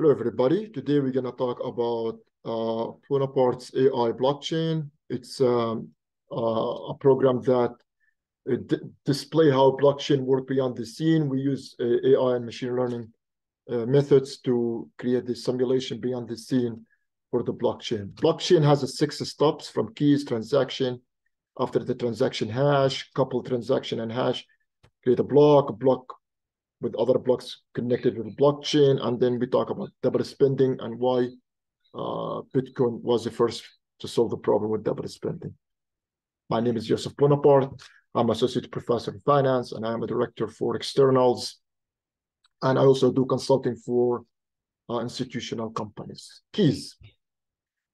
Hello, everybody. Today we're going to talk about uh, AI blockchain. It's um, uh, a program that uh, display how blockchain work beyond the scene. We use uh, AI and machine learning uh, methods to create the simulation beyond the scene for the blockchain. Blockchain has a six steps from keys, transaction, after the transaction hash, couple transaction and hash, create a block, block with other blocks connected with blockchain. And then we talk about double spending and why uh, Bitcoin was the first to solve the problem with double spending. My name is Joseph Bonaparte. I'm associate professor in finance and I'm a director for externals. And I also do consulting for uh, institutional companies. Keys.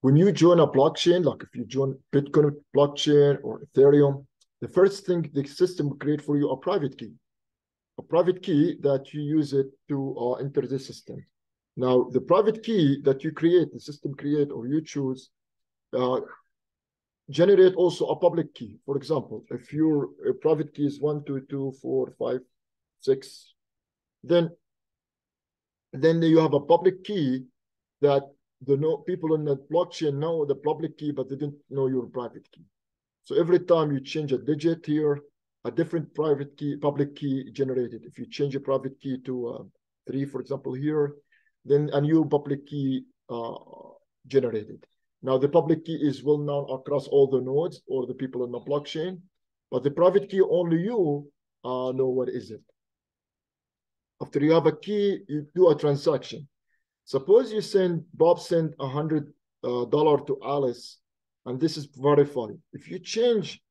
When you join a blockchain, like if you join Bitcoin blockchain or Ethereum, the first thing the system will create for you a private key a private key that you use it to uh, enter the system. Now, the private key that you create, the system create, or you choose, uh, generate also a public key. For example, if your private key is one, two, two, four, five, six, then then you have a public key that the no, people in the blockchain know the public key, but they didn't know your private key. So every time you change a digit here, a different private key, public key generated. If you change a private key to uh, three, for example, here, then a new public key uh, generated. Now the public key is well known across all the nodes or the people in the blockchain, but the private key only you uh, know what is it. After you have a key, you do a transaction. Suppose you send Bob sent a hundred uh, dollar to Alice, and this is verified. If you change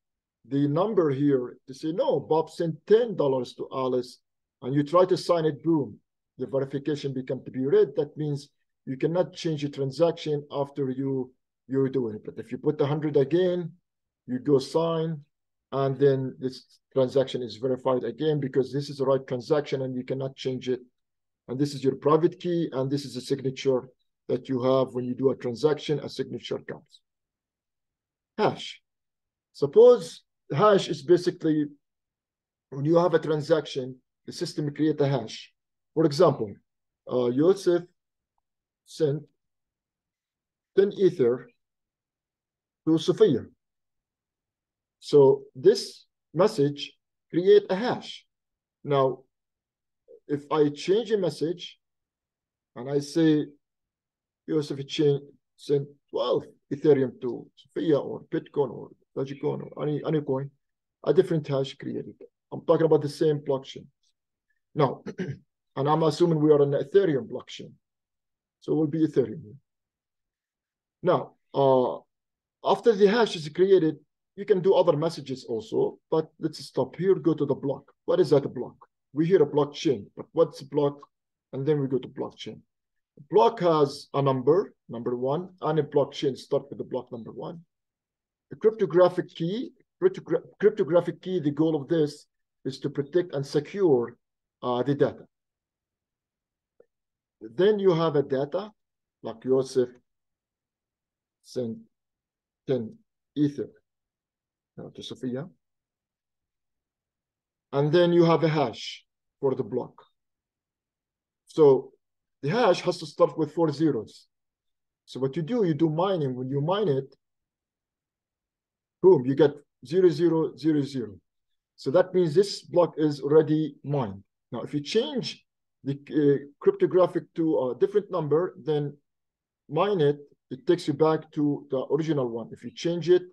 the number here to say, no, Bob sent $10 to Alice and you try to sign it, boom, the verification becomes to be read. That means you cannot change the transaction after you, you're doing it. But if you put the 100 again, you go sign, and then this transaction is verified again because this is the right transaction and you cannot change it. And this is your private key, and this is a signature that you have when you do a transaction, a signature comes. Hash. Suppose hash is basically when you have a transaction, the system create a hash. For example, uh, Yosef sent 10 ether to Sophia. So this message create a hash. Now, if I change a message and I say Yosef sent 12 Ethereum to Sophia or Bitcoin or Dogecoin or any, any coin, a different hash created. I'm talking about the same blockchain. Now, and I'm assuming we are on Ethereum blockchain. So it will be Ethereum. Now, uh, after the hash is created, you can do other messages also, but let's stop here, go to the block. What is that block? We hear a blockchain, but what's a block? And then we go to blockchain. block has a number, number one, and a blockchain start with the block number one. The cryptographic key, cryptographic key, the goal of this is to protect and secure uh, the data. Then you have a data, like Joseph sent 10 ether to Sophia. And then you have a hash for the block. So the hash has to start with four zeros. So what you do, you do mining. When you mine it, boom, you get zero, zero, zero, zero. So that means this block is already mined. Now, if you change the uh, cryptographic to a different number, then mine it, it takes you back to the original one. If you change it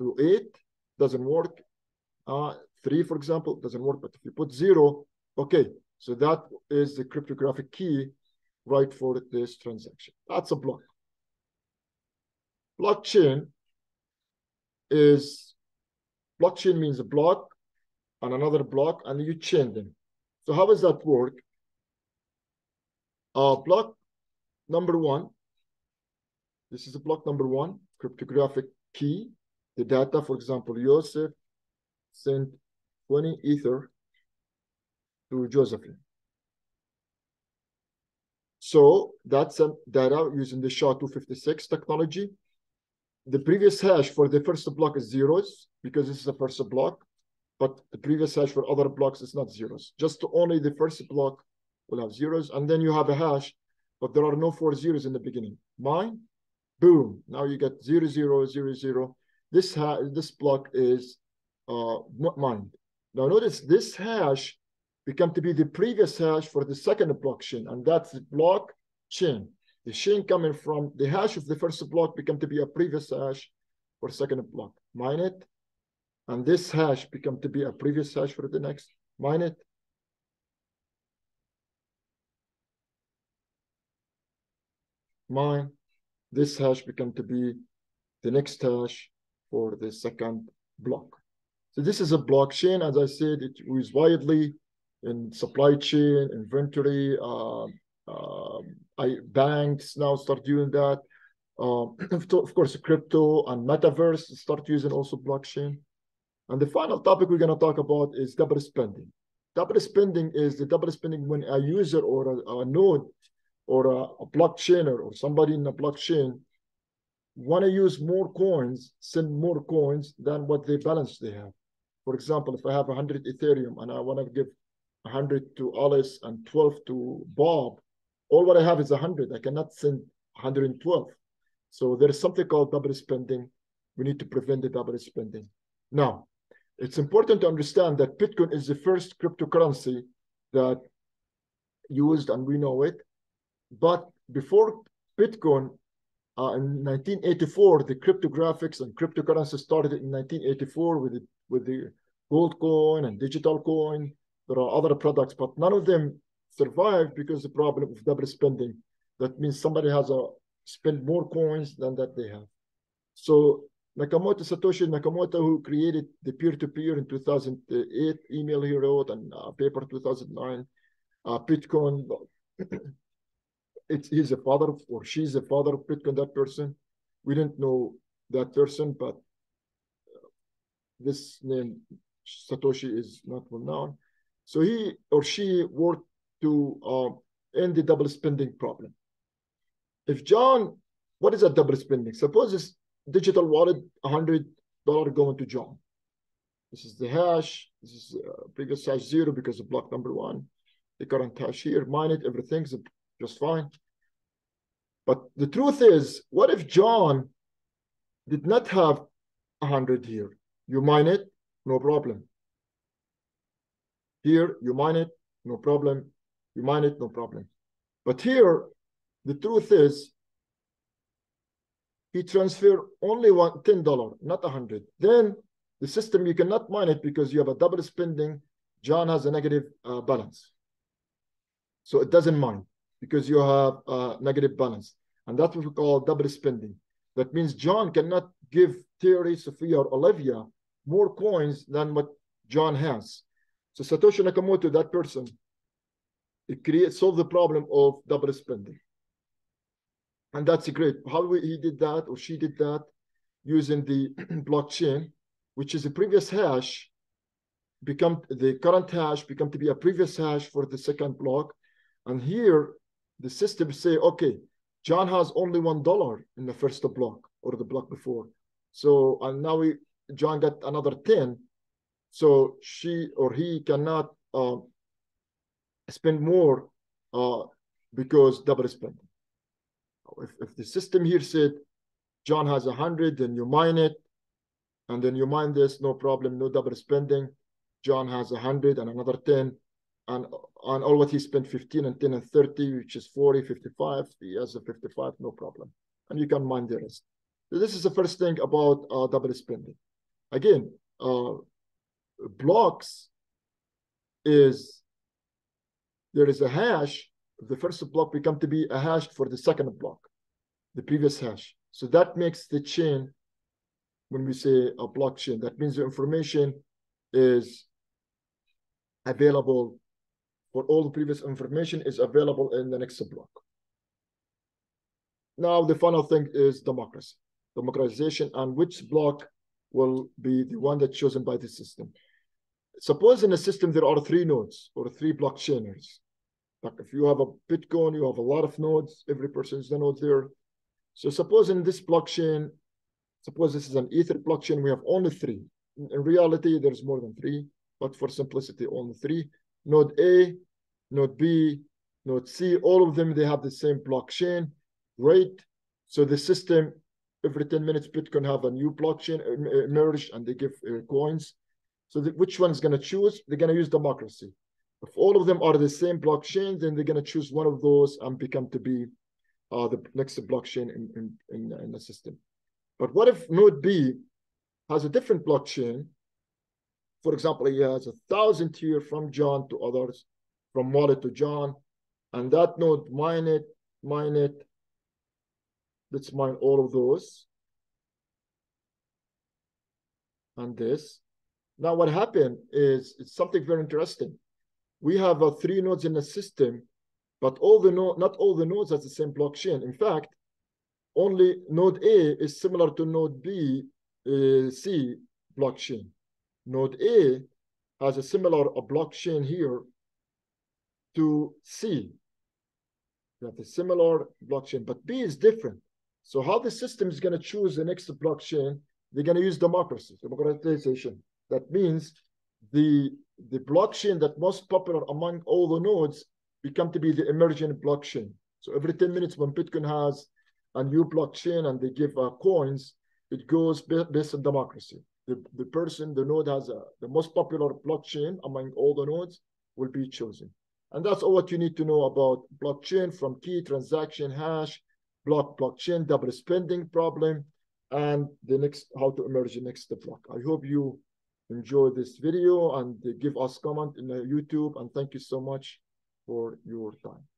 to eight, doesn't work. Uh, three, for example, doesn't work. But if you put zero, okay. So that is the cryptographic key right for this transaction. That's a block. Blockchain is blockchain means a block and another block, and you chain them. So how does that work? Uh, block number one, this is a block number one, cryptographic key. The data, for example, Joseph sent 20 ether to Josephine. So that's a data using the SHA-256 technology the previous hash for the first block is zeros because this is the first block, but the previous hash for other blocks is not zeros. Just only the first block will have zeros, and then you have a hash but there are no four zeros in the beginning. Mine, boom. Now you get zero, zero, zero, zero. This, this block is uh, not mined. Now notice this hash become to be the previous hash for the second blockchain, and that's the block chain. The chain coming from the hash of the first block become to be a previous hash for second block. Mine it, and this hash become to be a previous hash for the next. Mine it. Mine. This hash become to be the next hash for the second block. So this is a blockchain. As I said, it was widely in supply chain, inventory, uh, I, banks now start doing that. Uh, of course, crypto and metaverse start using also blockchain. And the final topic we're going to talk about is double spending. Double spending is the double spending when a user or a, a node or a, a blockchain or, or somebody in a blockchain want to use more coins, send more coins than what they balance they have. For example, if I have 100 Ethereum and I want to give 100 to Alice and 12 to Bob, all what I have is 100. I cannot send 112. So there is something called double spending. We need to prevent the double spending. Now, it's important to understand that Bitcoin is the first cryptocurrency that used, and we know it. But before Bitcoin, uh, in 1984, the cryptographics and cryptocurrency started in 1984 with the, with the gold coin and digital coin. There are other products, but none of them survived because the problem of double spending. That means somebody has a spend more coins than that they have. So Nakamoto, Satoshi Nakamoto, who created the peer-to-peer -peer in 2008, email he wrote, and uh, paper 2009, uh, Bitcoin, it's, he's a father of, or she's a father of Bitcoin, that person. We didn't know that person, but uh, this name, Satoshi, is not well known. So he or she worked to uh, end the double spending problem. If John, what is a double spending? Suppose this digital wallet, $100 going to John. This is the hash. This is uh, previous hash zero because of block number one. The current hash here, mine it, everything's just fine. But the truth is, what if John did not have 100 here? You mine it, no problem. Here, you mine it, no problem. You mine it, no problem. But here, the truth is, he transferred only one $10, not 100 Then the system, you cannot mine it because you have a double spending. John has a negative uh, balance. So it doesn't mine because you have a negative balance. And that's what we call double spending. That means John cannot give Terry, Sophia, or Olivia more coins than what John has. So Satoshi Nakamoto, that person, it creates solve the problem of double spending. And that's great. How we, he did that or she did that using the blockchain, which is a previous hash, become the current hash become to be a previous hash for the second block. And here the system say, okay, John has only one dollar in the first block or the block before. So and now we John got another 10. So she or he cannot uh, spend more uh, because double spending. If, if the system here said John has 100, then you mine it, and then you mine this, no problem, no double spending. John has 100 and another 10, and on all what he spent 15 and 10 and 30, which is 40, 55. He has a 55, no problem. And you can mine the rest. So this is the first thing about uh, double spending. Again, uh, blocks is there is a hash. of The first block become to be a hash for the second block, the previous hash. So that makes the chain, when we say a blockchain, that means the information is available for all the previous information is available in the next block. Now, the final thing is democracy, democratization, and which block will be the one that's chosen by the system. Suppose in a system there are three nodes or three blockchainers. Like if you have a Bitcoin, you have a lot of nodes, every person is the node there. So suppose in this blockchain, suppose this is an Ether blockchain, we have only three. In reality, there's more than three, but for simplicity, only three node A, node B, node C, all of them, they have the same blockchain, great. So the system, every 10 minutes, Bitcoin have a new blockchain emerge and they give uh, coins. So the, which one is going to choose? They're going to use democracy. If all of them are the same blockchain, then they're going to choose one of those and become to be uh, the next blockchain in, in, in, in the system. But what if node B has a different blockchain? For example, he has a thousand here from John to others, from wallet to John, and that node mine it, mine it. Let's mine all of those. And this. Now what happened is it's something very interesting. We have uh, three nodes in the system, but all the no not all the nodes has the same blockchain. In fact, only node A is similar to node B, uh, C blockchain. Node A has a similar a blockchain here to C. You have a similar blockchain, but B is different. So how the system is going to choose the next blockchain? They're going to use democracy, democratization. That means the the blockchain that most popular among all the nodes become to be the emerging blockchain. So every 10 minutes when Bitcoin has a new blockchain and they give uh, coins, it goes based on democracy. The, the person, the node has a, the most popular blockchain among all the nodes will be chosen. And that's all what you need to know about blockchain from key transaction hash, block blockchain, double spending problem, and the next how to emerge the next block. I hope you enjoy this video and give us comment in YouTube. And thank you so much for your time.